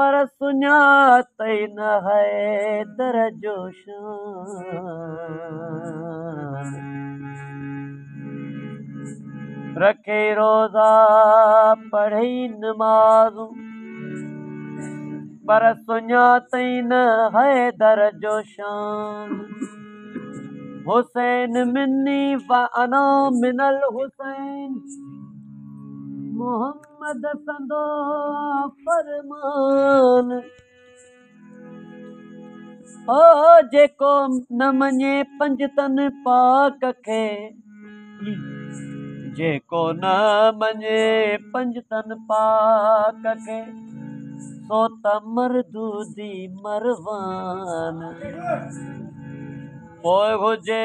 पर सुञातई न है दर जो रखे रोज़ा पढ़ई नमाज़ूं पर सुञातई न है दर जो शान हुसैन मिन्नी व अना मिनल हुसैन मोहम्मद संदो फरमान। ओ जेको न मञे पंजतन पाक खे। जेको न मञे पंजतन पाक खे सो त मरदूदी मरवान। पोइ हुजे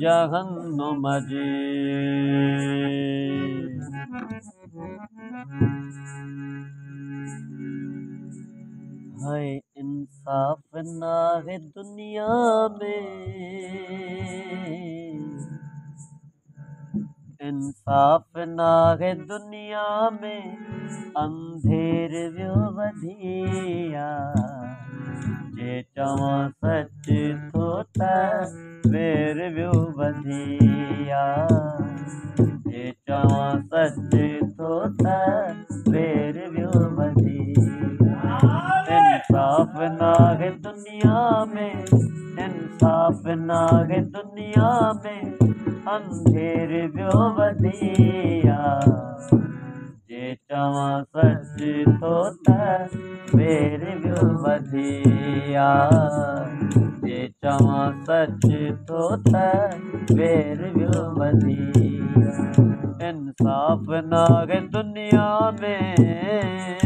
जहनुम जी है इंसाफ नाहे दुनिया में। इंसाफ नाहे दुनिया में, अंधेर वियो वधिया जे चवां सच त वेर वियो वधिया जे चवां सच थो त वेर वियो वधिया इंसाफ नाहे दुनिया में, इंसाफ नाहे दुनिया में, अंधेर वियो वधिया चवां सच तो वेर बधिया जे चवां सच तो वियो वधिया इंसाफ नाग दुनिया में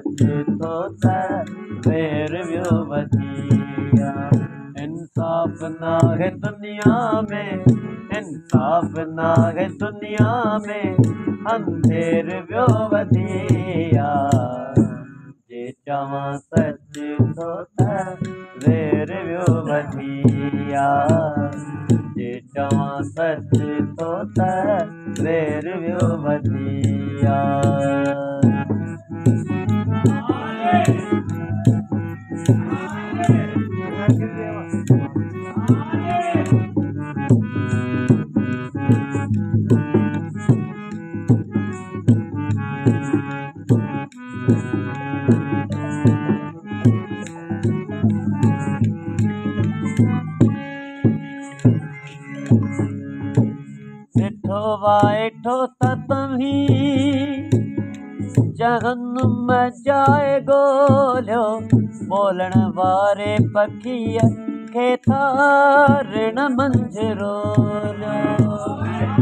त वेर वियो वधिया इंसाफ़ नाहे दुनिया में इंसाफ़ नाहे दुनिया में अंधेर वियो वधिया जे चवां सच त वेर वियो वधिया जे चवां सच त वेर वियो वधिया ॾिठो वाइठो त तव्हीं जहनुम जाए ॻोल्हियो ॿोलण वारे पखीअ खे थारण मंझरो ॾिठो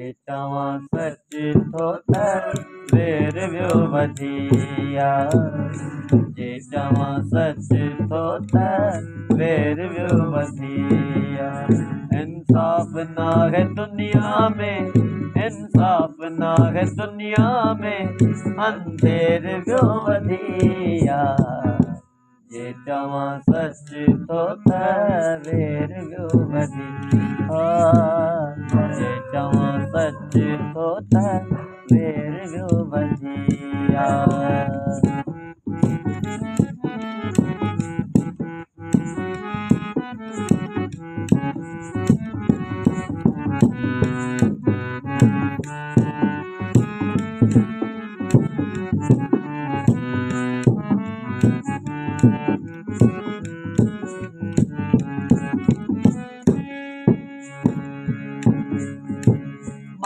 जे सच थो वेर वियो वधिया जे तव्हां सच थो त वेर वियो वधिया इंसाफ़ न आहे दुनिया में, इंसाफ़ न आहे दुनिया में, अंधेर वियो वधिया तव्हां सच त वेर वियो सच जे तव्हां सच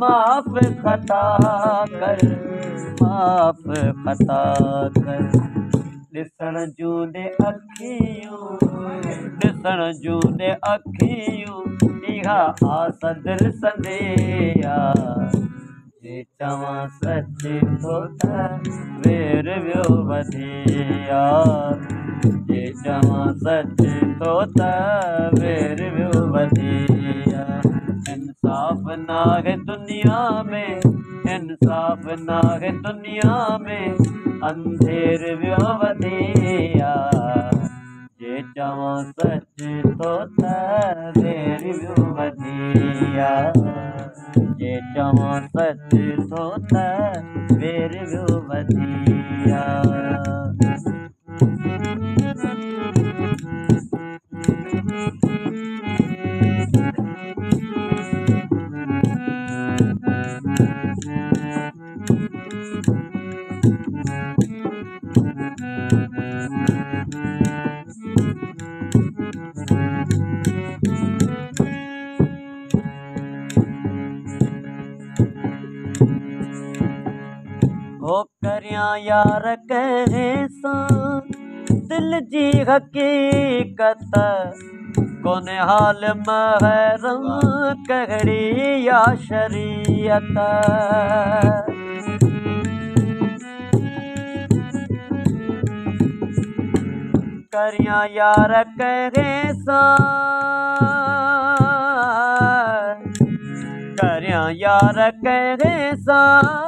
माफ़ ख़ता कर, माफ़ ख़ता कर। ॾिसण जूं ॾे अखियूं ॾिसण जूं अखियूं, इहा आस दिलि संदेया। जे तव्हां सच थो त वेर वियो वधिया जे तव्हां सच थो त वेर वियो वधिया इंसाफ़ ना है दुनिया में इंसाफ़ ना है दुनिया में अंधेर वियो यार कंहिं सां दिलि जी हक़ीक़त। कोन हाल महरम कहिड़ी या शरीयत। करियाँ यार कंहिं सां करियाँ यार कंहिं सां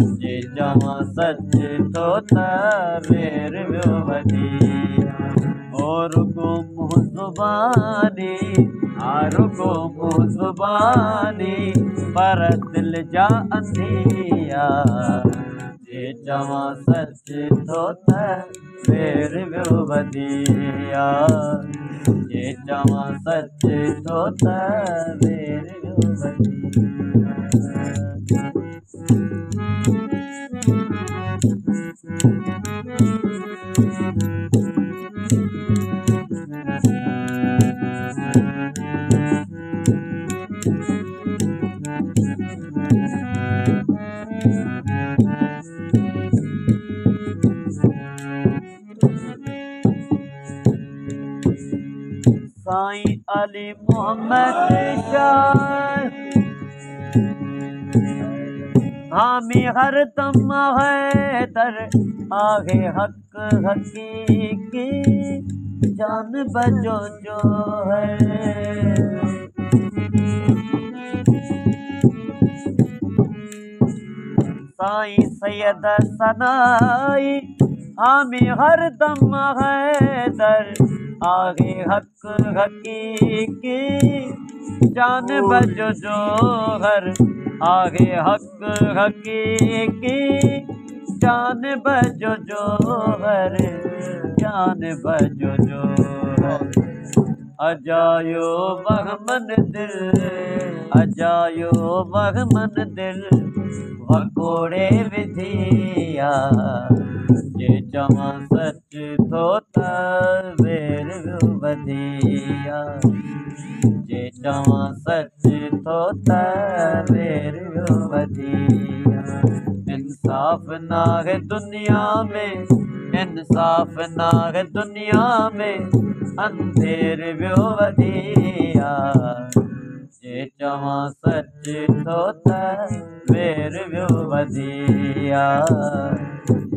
जे तव्हां सच त वधिया ओ रुगो मुंहुं ज़ुबानी आ रुगो ज़ुबानी पर दिलि जा अंधिया जे तव्हां सच त वेर वियो वधिया जे तव्हां सच त वेर वियो अली मोहम्मद शाह हामी हर तम है दर, आगे हक हकीकी। जान बजो जो है। साई सैयद सनाई, हामी हर दम है दर आगे हक हकीकी, जान बजो हर आगे हक हकीकी, जान बजो जो हर जान बजो जो अजायो बहमन दिल, अजायो बहमन दिल। वकोड़े विधिया। जे चवा सच त वेर वधिया। जे चवा सच थो त वेर वधिया। इंसाफ़ ना है दुनिया में इंसाफ़ ना है दुनिया में, अंधेर वियो वधिया। जे चवां सच थो त वेर वियो वधिया।